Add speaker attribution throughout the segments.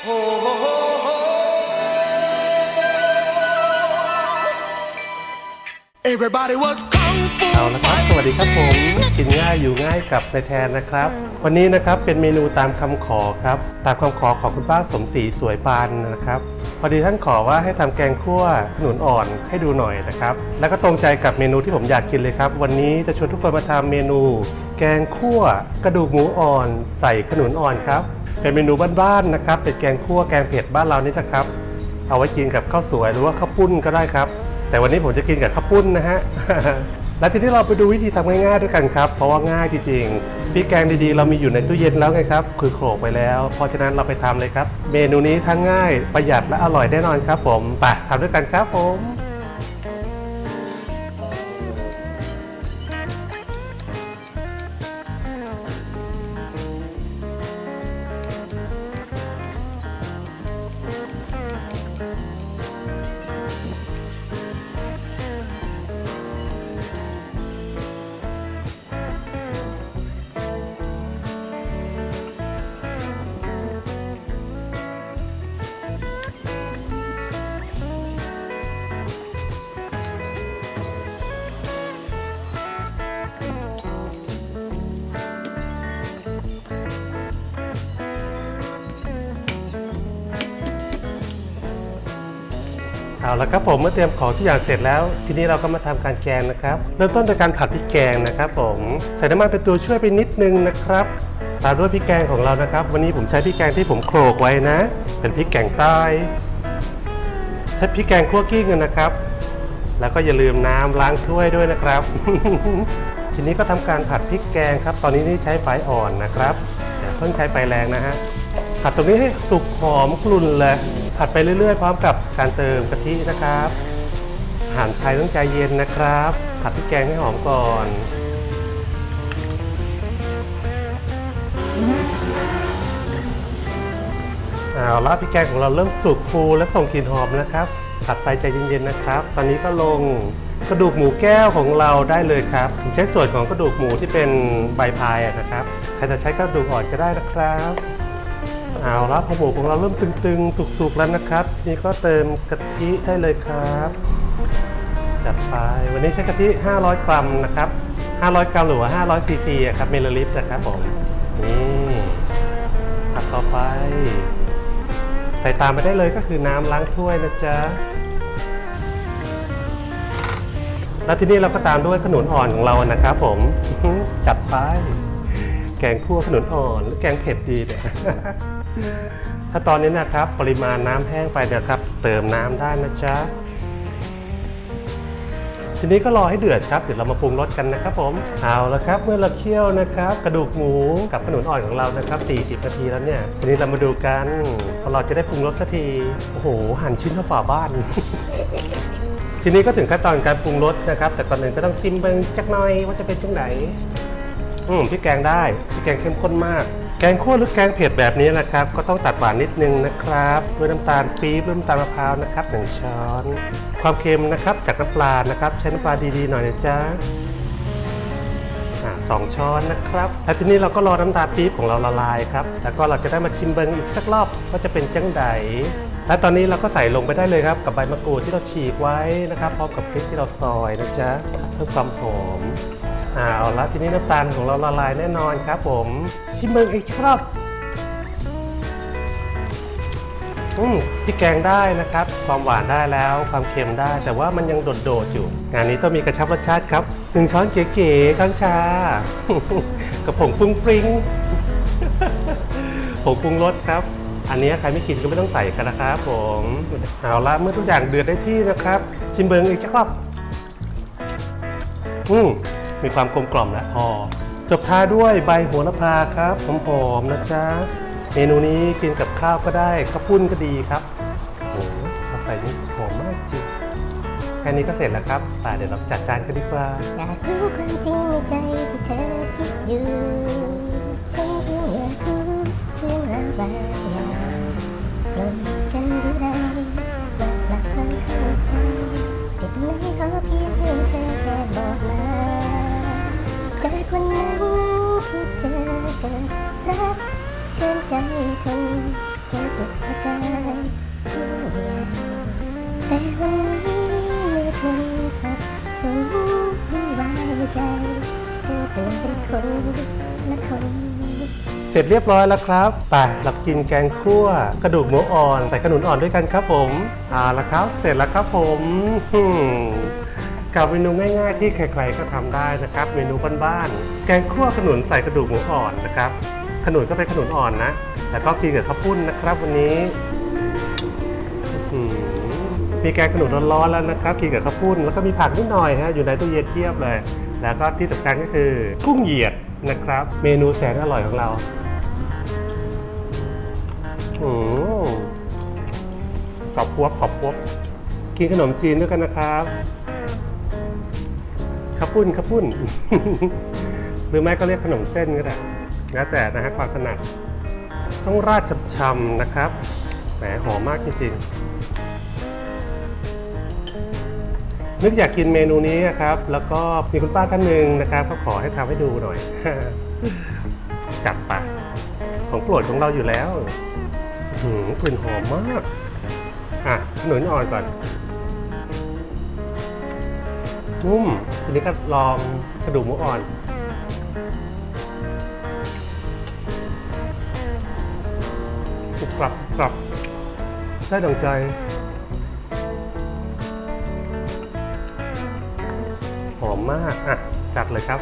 Speaker 1: Everybody was kung fu
Speaker 2: เอาละครับ สวัสดีครับผม กินง่ายอยู่ง่ายกับนายแทนนะครับ วันนี้นะครับเป็นเมนูตามคำขอครับ ตามคำขอของคุณป้าสมศรีสวยปานนะครับ พอดีท่านขอว่าให้ทำแกงคั่วขนุนอ่อนให้ดูหน่อยนะครับ แล้วก็ตรงใจกับเมนูที่ผมอยากกินเลยครับ วันนี้จะชวนทุกคนมาทำเมนู แกงคั่วกระดูกหมูอ่อน ใส่ขนุนอ่อนครับ เป็นเมนูบ้านๆนะครับ เป็นแกงคั่วแกงเผ็ดบ้านเรานี่นะครับ เอาไว้กินกับข้าวสวยหรือว่าข้าวปุ้นก็ได้ครับ แต่วันนี้ผมจะกินกับข้าวปุ้นนะฮะ และทีนี้เราไปดูวิธีทำง่ายๆด้วยกันครับ เพราะว่าง่ายจริงๆพริกแกงดีๆ เรามีอยู่ในตู้เย็นแล้วไงครับ คือโขลกไปแล้ว เพราะฉะนั้นเราไปทำเลยครับ เมนูนี้ทั้งง่ายประหยัดและอร่อยแน่นอนครับ ผมไปทำด้วยกันครับผม เอาละครับผมเมื่อเตรียมของทุกอย่างเสร็จแล้ว ทีนี้เราก็มาทำการแกงนะครับ เริ่มต้นจากการผัดพริกแกงนะครับ ผมใส่น้ำมันเป็นตัวช่วยไปนิดนึงนะครับตามด้วยพริกแกงของเรานะครับ วันนี้ผมใช้พริกแกงที่ผมโขลกไว้นะ เป็นพริกแกงใต้ใช้พริกแกงคั่วกิ้งนะครับ แล้วก็อย่าลืมน้ำล้างถ้วยด้วยนะครับ ทีนี้ก็ทำการผัดพริกแกงครับ ตอนนี้นี่ใช้ไฟอ่อนนะครับอย่าเพิ่งใช้ไฟแรงนะฮะผัดตรงนี้ให้สุกหอมกลุ่นเลย ผัดไปเรื่อยๆ พร้อมกับการเติมกะทินะครับอาหารไทยต้องใจเย็นนะครับ ผัดพริกแกงให้หอมก่อนเอาละพริกแกงของเราเริ่มสุกฟูและส่งกลิ่นหอมนะครับ ผัดไปใจเย็นๆนะครับ ตอนนี้ก็ลงกระดูกหมูแก้วของเราได้เลยครับผมใช้ส่วนของกระดูกหมูที่เป็นใบพายนะครับ ใครจะใช้กระดูกอ่อนก็ได้นะครับ เอาละพอหมูของเราเริ่มตึงๆ สุกๆแล้วนะครับ นี่ก็เติมกะทิได้เลยครับ จัดไป วันนี้ใช้กะทิ 500 กรัมนะครับ 500 กรัมหรือว่า 500ซีซีครับมิลลิลิตรนะครับผมนี่ผัดต่อไป ใส่ตามไปได้เลยก็คือน้ำล้างถ้วยนะจ๊ะแล้วที่นี้เราก็ตามด้วยขนุนอ่อนของเรานะครับผมจัดไปแกงคั่วขนุนอ่อน หรือแกงเผ็ดดีเนี่ย ถ้าตอนนี้นะครับ ปริมาณน้ำแห้งไปเนะครับ เติมน้ำได้นะจ๊ะทีนี้ก็รอให้เดือดครับ เดี๋ยวเรามาปรุงรสกันนะครับผม เอาละครับ เมื่อเราเคี่ยวนะครับ กระดูกหมูกับขนุนอ่อนของเรานะครับ 40 นาทีแล้วเนี่ย ทีนี้เรามาดูกันพอเราจะได้ปรุงรสสักที โอ้โห หั่นชิ้นเท่าฝาบ้าน ทีนี้ก็ถึงขั้นตอนการปรุงรสนะครับ แต่ก่อนอื่นก็ต้องซิมเบิงจักหน่อยว่าจะเป็นจังไหน อืมพริกแกงได้พริกแกงเข้มข้นมาก แกงคั่วหรือแกงเผ็ดแบบนี้นะครับ ก็ต้องตัดหวานนิดนึงนะครับด้วยน้ำตาลปี๊บด้วยน้ำตาลมะพร้าวนะครับหนึ่งช้อน ความเค็มนะครับจากน้ำปลานะครับ ใช้น้ำปลาดีๆหน่อยนะจ๊ะสองช้อนนะครับแล้วทีนี้เราก็รอน้ำตาลปี๊บของเราละลายครับแล้วก็เราจะได้มาชิมเบิงอีกสักรอบว่าจะเป็นจังไดและตอนนี้เราก็ใส่ลงไปได้เลยครับ กับใบมะกรูดที่เราฉีกไว้นะครับ พร้อมกับพริกที่เราซอยนะจ๊ะเพื่อความหอม เอาละทีนี้น้ำตาลของเราละลายแน่นอนครับผมชิมเบิงอีกครับอืมพี่แกงได้นะครับ ความหวานได้แล้วความเค็มได้ แต่ว่ามันยังโดดๆอยู่ งานนี้ต้องมีกระชับรสชาติครับหนึ่งช้อนเก๋ๆข้างชา กับผงฟรุ้งฟริ้งผงปรุงรสครับ อันนี้ใครไม่กินก็ไม่ต้องใส่กันนะครับผมเอาละเมื่อทุกอย่างเดือดได้ที่นะครับ ชิมเบิงอีกครับอืม มีความกลมกล่อมแล้วพอจบท้ายด้วยใบโหระพาครับหอมๆนะจ๊ะเมนูนี้กินกับข้าวก็ได้ข้าวปุ้นก็ดีครับโอ้โหข้าวใส่นี่หอมมากจริงแค่นี้ก็เสร็จแล้วครับไปเดี๋ยวเราจัดจานกันดีกว่า
Speaker 3: อยากรู้ความจริงในใจที่เธอคิดอยู่ฉันเพียงอยากรู้เรื่องราวบางอย่างปล่อยกันดูได้หลักหลักควาเข้าใจแต่ตรงไหนขอเพีย วันนั้นที่เจอกันรักเกินใจทนเกิจุดประกายแต่วันนี้เมื่อเธอสับสนไม่ไว้ใจก็เปลี่ยนเป็นคนละคนเส
Speaker 2: ร็จเรียบร้อยแล้วครับไปหลับกินแกงคั่ว กระดูกหมูอ่อน ใส่ขนุนอ่อนด้วยกันครับผมอ่าละครับ เสร็จแล้วครับผม กับเมนูง่ายๆ ที่ใครๆก็ทำได้นะครับ เมนูบ้านๆ แกงคั่วขนุนใส่กระดูกหมูอ่อนนะครับ ขนุนก็เป็นขนุนอ่อนนะ แล้วก็กินกับข้าวปุ้นนะครับ วันนี้ มีแกงขนุนร้อนๆแล้วนะครับ กินกับข้าวปุ้น แล้วก็มีผักนิดหน่อยฮะ อยู่ในตู้เย็นเทียบเลย แล้วก็ที่สำคัญก็คือกุ้งเหยียดนะครับ เมนูแสนอร่อยของเราอืมขอบพวบขอบพวบกินขนมจีนด้วยกันนะครับ ข้าวปุ้นข้าวปุ้น หรือไม่ก็เรียกขนมเส้นก็ได้แล้วแต่นะฮะความถนัดต้องราดช่ำๆนะครับแหมหอมมากจริงๆนึกอยากกินเมนูนี้นะครับ แล้วก็มีคุณป้าท่านหนึ่งนะครับเขาขอให้ทำให้ดูหน่อย จัดไปของโปรดของเราอยู่แล้วหือกลิ่นหอมมาก อะขนุนอ่อนก่อนนุ่ม ทีนี้ก็ลองกระดูกหมูอ่อนกรุบกรับกรับได้ดังใจหอมมาก อะ จัดเลยครับ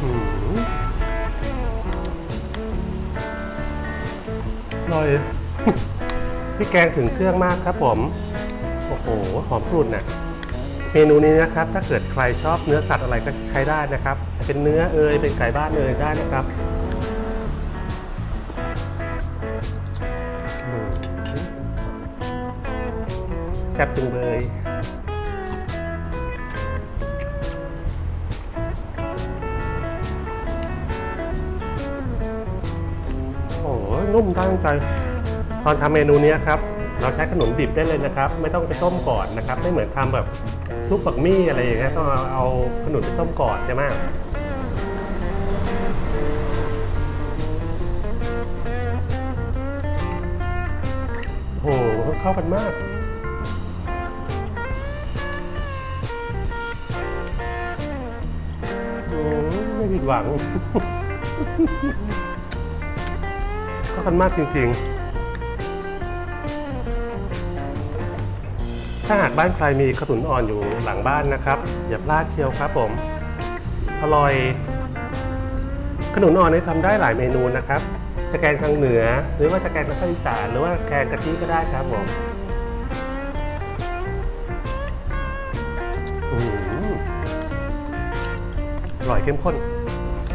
Speaker 2: หืมอร่อย พี่แกงถึงเครื่องมากครับผม โอ้โห หอมกรุ่นน่ะเมนูนี้นะครับ ถ้าเกิดใครชอบเนื้อสัตว์อะไรก็ใช้ได้นะครับ เป็นเนื้อเอยเป็นไก่บ้านเอยได้นะครับแซ่บจึงเลยโอ้โหนุ่มตั้งใจ ตอนทำเมนูนี้ครับเราใช้ขนมดิบได้เลยนะครับ ไม่ต้องไปต้มก่อนนะครับ ไม่เหมือนทำแบบซุปบักมี่อะไรอย่างเงี้ยต้องเอาขนุนไปต้มก่อนใช่ไหมโอ้โหเข้ากันมากโอ้ไม่ผิดหวังเข้ากันมากจริง ๆ ถ้าหากบ้านใครมีขนุนอ่อนอยู่หลังบ้านนะครับ อย่าพลาดเชียวครับผมอร่อย ขนุนอ่อนนี่ทำได้หลายเมนูนะครับจะแกงทางเหนือ หรือว่าจะแกงทางภาคอีสานหรือว่าแกงกะทิก็ได้ครับผมอร่อยเข้มข้น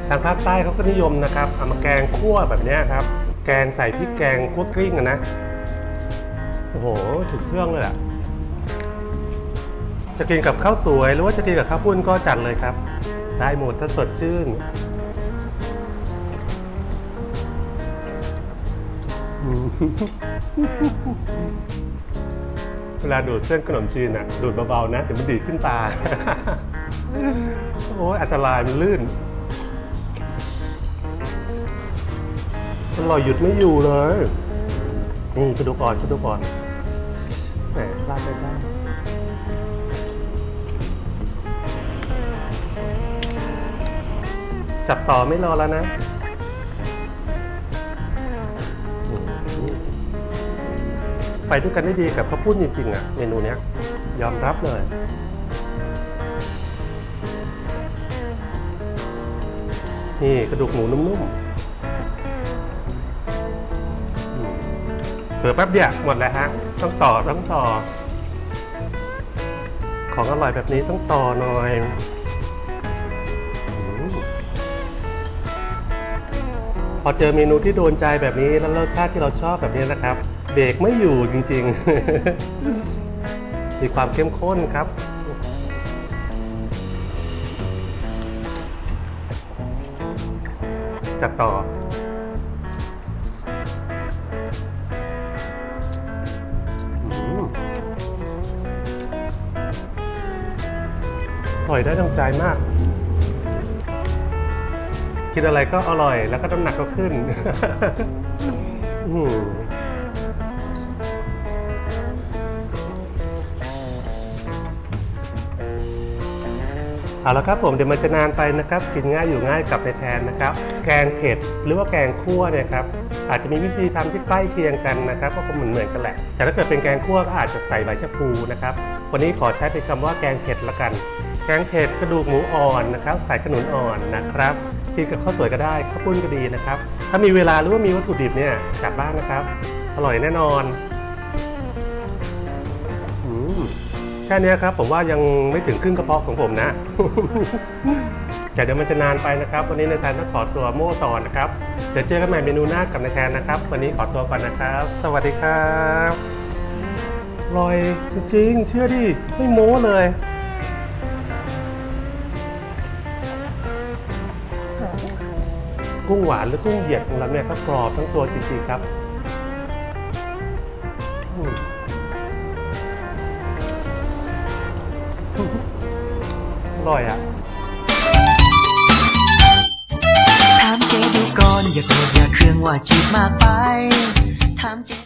Speaker 2: ทางภาคใต้เขาก็นิยมนะครับเอามาแกงคั่วแบบนี้ครับ แกงใส่พริกแกงคั่วกลิ้งอะนะโอ้โหถึงเครื่องเลยอะ จะกินกับข้าวสวย หรือว่าจะกินกับข้าวปุ้นก็จัดเลยครับ ได้หมดถ้าสดชื่นเวลาดูดเส้นขนมจีนอะ ดูดเบาๆนะเดี๋ยวมันดีขึ้นตา โอ้ยอันตรายมันลื่นอร่อยหยุดไม่อยู่เลย นี่กระดูกอ่อนกระดูกอ่อนแหมราดได้ได้ จับต่อไม่รอแล้วนะไปด้วยกันได้ดีกับข้าวปุ้นจริงๆอะเมนูเนี้ยยอมรับเลยนี่กระดูกหมูนุ่มๆเผื่อแป๊บเดียวหมดแล้วฮะ ต้องต่อต้องต่อ ของอร่อยแบบนี้ต้องต่อหน่อย พอเจอเมนูที่โดนใจแบบนี้แล้วรสชาติที่เราชอบแบบนี้นะครับ เบรกไม่อยู่จริง ๆ มีความเข้มข้นครับจัดต่อ อร่อยได้ดังใจมาก กินอะไรก็อร่อย แล้วก็น้ำหนักก็ขึ้นอืมเอาละครับผมเดี๋ยวมันจะนานไปนะครับ กินง่ายอยู่ง่ายกับในแทนนะครับ แกงเผ็ดหรือว่าแกงคั่วเนี่ยครับอาจจะมีวิธีทำที่ใกล้เคียงกันนะครับ ก็คงเหมือนเหมือนๆกันแหละ แต่ถ้าเกิดเป็นแกงคั่วก็อาจจะใส่ใบชะพูนะครับ วันนี้ขอใช้เป็นคำว่าแกงเผ็ดละกัน แกงเผ็ดกระดูกหมูอ่อนนะครับใส่ขนุนอ่อนนะครับกินกับข้าวสวยก็ได้ข้าวปุ้นก็ดีนะครับ ถ้ามีเวลาหรือว่ามีวัตถุดิบเนี่ยจัดบ้างนะครับ อร่อยแน่นอนอืมแค่นี้ครับผมว่ายังไม่ถึงครึ่งกระเพาะของผมนะแต่เดี๋ยวมันจะนานไปนะครับ วันนี้นายแทนต้องขอตัวโม่ต่อนะครับ เดี๋ยวเจอกันใหม่เมนูหน้ากับนายแทนนะครับ วันนี้ขอตัวก่อนนะครับ สวัสดีครับอร่อยจริงเชื่อดิไม่โม้เลย กุ้งหวานหรือกุ้งเหยียดของเราเนี่ยก็กรอบทั้งตัวจริงๆครับอร่อยอะ
Speaker 4: ถามเจดูก่อนอย่าโกรธอย่าเคืองว่าจีบมากไป